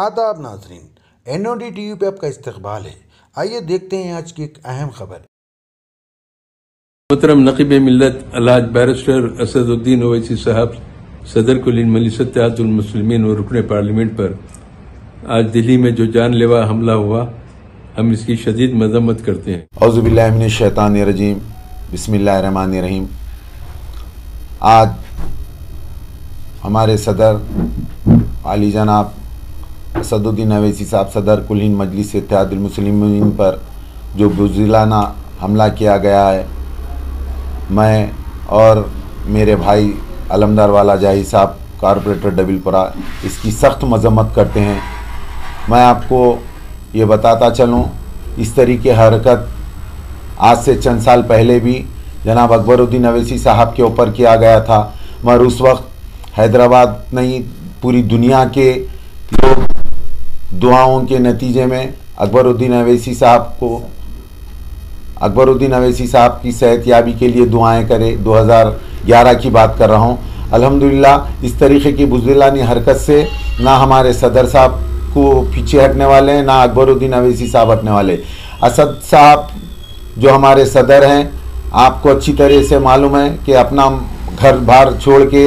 आदाब नाजरीन N O D T V पर आपका इस्तकबाल है। आइए देखते हैं आज की एक अहम खबर। मोहतरम नकीब मिलत अलाज बैरिस्टर असदुद्दीन ओवैसी साहब सदर कुलिन मलिसतमुसलमिन और रुकन पार्लियामेंट पर। आज दिल्ली में जो जानलेवा हमला हुआ हम इसकी शदीद मजम्मत करते हैं। अज़बिल्लाशैतानरजीम बिसमीम आज हमारे सदर अली जनाब असदुद्दीन अवैसी साहब सदर कुलिन मजलिस इत्यादमसलिमिन पर जो बुजिलाना हमला किया गया है, मैं और मेरे भाई अलमदार वाला जाही साहब, कारपोरेटर डबिलपुरा, इसकी सख्त मजम्मत करते हैं। मैं आपको ये बताता चलूँ, इस तरीके हरकत आज से चंद साल पहले भी जनाब अकबरुद्दीन अवैसी साहब के ऊपर किया गया था, मगर उस वक्त हैदराबाद नहीं, पूरी दुनिया के लोग दुआओं के नतीजे में अकबरुद्दीन अवैसी साहब को, अकबरुद्दीन अवैसी साहब की सेहत याबी के लिए दुआएँ करें। 2011 की बात कर रहा हूँ। अल्हम्दुलिल्लाह, इस तरीके की बुजदिलानी हरकत से ना हमारे सदर साहब को पीछे हटने वाले हैं, ना अकबरुद्दीन अवैसी साहब हटने वाले। असद साहब जो हमारे सदर हैं, आपको अच्छी तरह से मालूम है कि अपना घर बार छोड़ के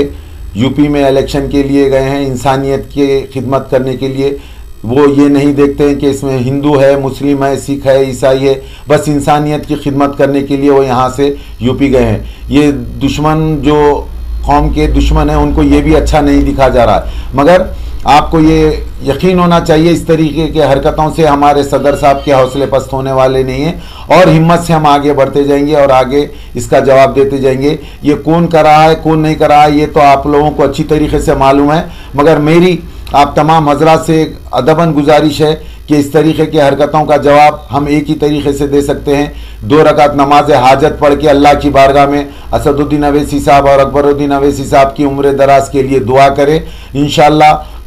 यूपी में इलेक्शन के लिए गए हैं, इंसानियत की खिदमत करने के लिए। वो ये नहीं देखते हैं कि इसमें हिंदू है, मुस्लिम है, सिख है, ईसाई है। बस इंसानियत की खिदमत करने के लिए वो यहाँ से यूपी गए हैं। ये दुश्मन जो कौम के दुश्मन हैं, उनको ये भी अच्छा नहीं दिखा जा रहा। है मगर आपको ये यकीन होना चाहिए, इस तरीके के हरकतों से हमारे सदर साहब के हौसले पस्त होने वाले नहीं हैं और हिम्मत से हम आगे बढ़ते जाएँगे और आगे इसका जवाब देते जाएँगे। ये कौन कर है, कौन नहीं कर है, ये तो आप लोगों को अच्छी तरीके से मालूम है। मगर मेरी आप तमाम हजरात से अदबन गुजारिश है कि इस तरीके की हरकतों का जवाब हम एक ही तरीके से दे सकते हैं। दो रकात नमाज़ हाजत पढ़ के अल्लाह की बारगाह में असदुद्दीन अवैसी साहब और अकबरुद्दीन अवैसी साहब की उम्र दराज के लिए दुआ करें। इन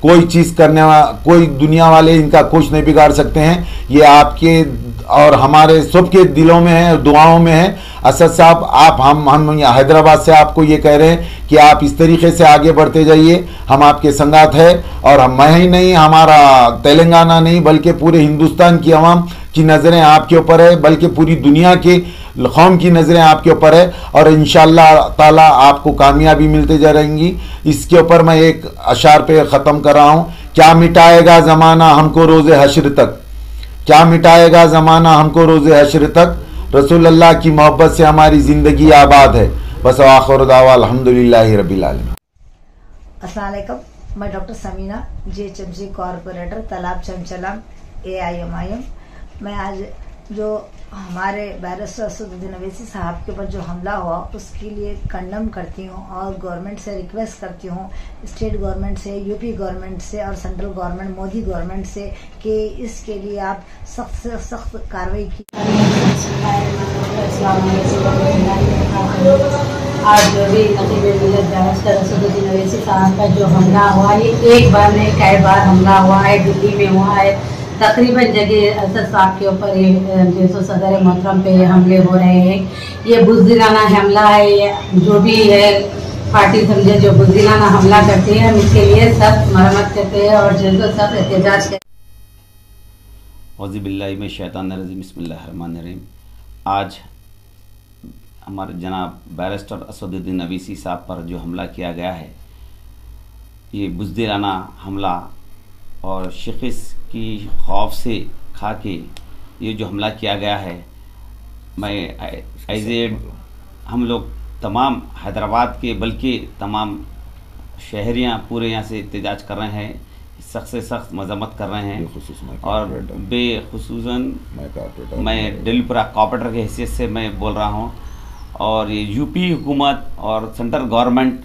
कोई चीज़ करने वा कोई दुनिया वाले इनका कुछ नहीं बिगाड़ सकते हैं। ये आपके और हमारे सबके दिलों में है, दुआओं में है। असद साहब, आप हम हम हैदराबाद से आपको ये कह रहे हैं कि आप इस तरीके से आगे बढ़ते जाइए। हम आपके संगात है और हम, मैं ही नहीं, हमारा तेलंगाना नहीं, बल्कि पूरे हिंदुस्तान की आवाम की नज़रें आपके ऊपर है, बल्कि पूरी दुनिया के कौम की नज़रें आपके ऊपर है। और इन ताला आपको कामयाबी मिलते जा रहेंगी। इसके ऊपर मैं एक अशार पे ख़त्म कर रहा हूँ। क्या मिटाएगा ज़माना हमको रोज़ हशर तक? क्या मिटाएगा ज़माना हमको रोज़ हशर तक? रसूल अल्लाह की मोहब्बत से हमारी ज़िंदगी आबाद है। बस आखिर दावा अलहमदिल्ला रबीआलम असलकम मैं doctor Samina, G H M C corporator, तालाब चमचलम ए आई एम आई एम। मैं आज जो हमारे बैरिस्टर असदुद्दीन अवैसी साहब के ऊपर जो हमला हुआ, उसके लिए कंडम करती हूँ और गवर्नमेंट से रिक्वेस्ट करती हूँ स्टेट गवर्नमेंट से यूपी गवर्नमेंट से और सेंट्रल गवर्नमेंट मोदी गवर्नमेंट से कि इसके लिए आप सख्त से सख्त कार्रवाई की आज जो भी बैरिस्टर असदुद्दीन अवैसी साहब का जो हमला हुआ, ये एक बार नहीं, कई बार हमला हुआ है, दिल्ली में हुआ है। तकरीबन जगह असद साहब के ऊपर ये जो सदर मोहतरम पे हमले हो रहे हैं। ये बुजदिलाना हमला है, ये जो भी है, पार्टी समझे जो बुजदिलाना हमला करती है, हम इसके लिए सब मरम्मत करते हैं और जो सब एहतजाज करते में शैतान रजीम बसमीम आज हमारे जनाब बैरिस्टर असदुद्दीन अवीसी साहब पर जो हमला किया गया है, ये बुजदिलाना हमला और शिखिस की खौफ से खा के ये जो हमला किया गया है मैं एज ए हम लोग तमाम हैदराबाद के बल्कि तमाम शहरियाँ पूरे यहाँ से एहतजाज कर रहे हैं सख्त से सख्त मजम्मत कर रहे हैं। और बेखसूस मैं दिल्लीपुरा कॉपरेटर के हैसियत से मैं बोल रहा हूँ। और ये यूपी हुकूमत और सेंट्रल गवर्नमेंट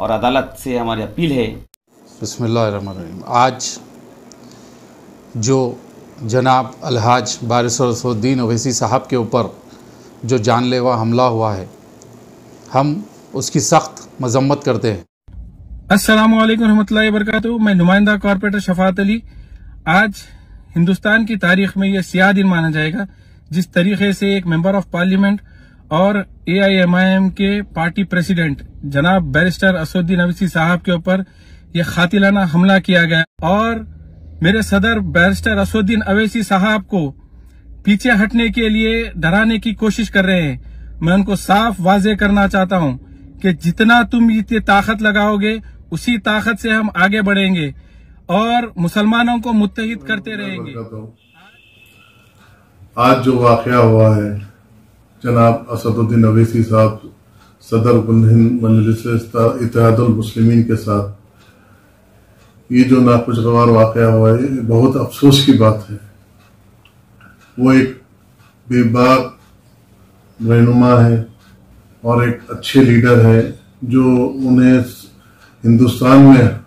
और अदालत से हमारी अपील है। बसमिल्लाम आज जो जनाब अलहाज बारिसुद्दीन अवैसी साहब के ऊपर जो जानलेवा हमला हुआ है, हम उसकी सख्त मजम्मत करते हैं। असलम वरहमल वरक मैं नुमाइंदा कॉरपोरेटर शफात अली। आज हिंदुस्तान की तारीख में यह सियाह दिन माना जाएगा, जिस तरीके से एक मेंबर ऑफ़ पार्लियामेंट और एआईएमआईएम के पार्टी प्रेसिडेंट जनाब बैरिस्टर असुद्दीन अवैसी साहब के ऊपर यह खातिलाना हमला किया गया और मेरे सदर बैरिस्टर असुद्दीन अवैसी साहब को पीछे हटने के लिए डराने की कोशिश कर रहे हैं। मैं उनको साफ़ वाजे करना चाहता हूँ कि जितना तुम इतनी ताकत लगाओगे, उसी ताकत से हम आगे बढ़ेंगे और मुसलमानों को मुतहिद करते रहेंगे। आज जो वाक़ हुआ है, जनाब असदुद्दीन अवैसी साहब, सदर मजलिस इतिहादुलमसलिमिन के साथ ये जो नाखुशगवार वाक़ हुआ है बहुत अफसोस की बात है। वो एक बेबाक रहनुमा है और एक अच्छे लीडर है, जो उन्हें हिंदुस्तान में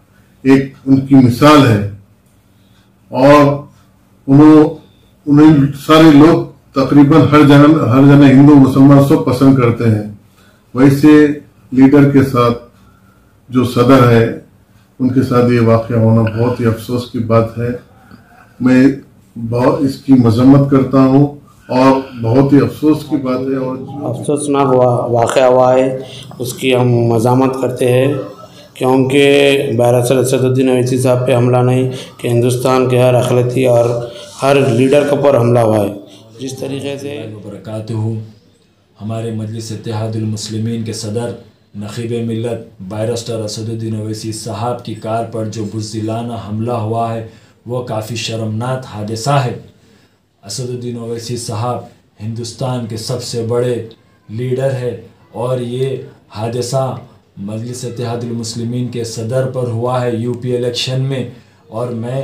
एक उनकी मिसाल है। और उन्होंने उन्हें सारे लोग तकरीबन हर जन हर जन हिंदू मुसलमान सब पसंद करते हैं। वैसे लीडर के साथ जो सदर है उनके साथ ये वाक़ होना बहुत ही अफसोस की बात है। मैं बहुत इसकी मजम्मत करता हूँ और बहुत ही अफसोस की बात है और अफसोसनाक वाक़ हुआ है उसकी हम मजामत करते हैं क्योंकि बैरसर असदुद्दीन अवैसी साहब पे हमला नहीं कि हिंदुस्तान के हर अखलती और हर लीडर के ऊपर हमला हुआ है। जिस तरीके से बरकत हमारे मजलिस इतिहादुलमसलिमिन के सदर नकीब मिलत बैरस्टर असदुद्दीन अवैसी साहब की कार पर जो बुजिलाना हमला हुआ है, वो काफ़ी शर्मनाक हादसा है। असदुद्दीन अवैसी साहब हिंदुस्तान के सबसे बड़े लीडर है और ये हादसा मजलिस इतिहादुलमसलिमिन के सदर पर हुआ है यूपी इलेक्शन में और मैं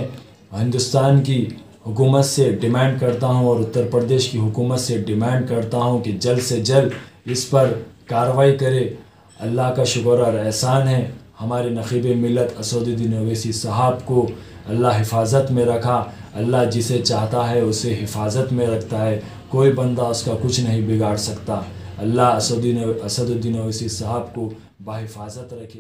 हिंदुस्तान की हुकूमत से डिमांड करता हूँ और उत्तर प्रदेश की हुकूमत से डिमांड करता हूँ कि जल्द से जल्द इस पर कार्रवाई करे। अल्लाह का शुक्र और एहसान है। हमारे नखीब मिलत असदुद्दीन अवैसी साहब को अल्लाह हिफाजत में रखा। अल्लाह जिसे चाहता है, उसे हिफाजत में रखता है। कोई बंदा उसका कुछ नहीं बिगाड़ सकता। अल्लाह असदुद्दीन असदुद्दीन अवैसी साहब को बाहिफाजत रखे।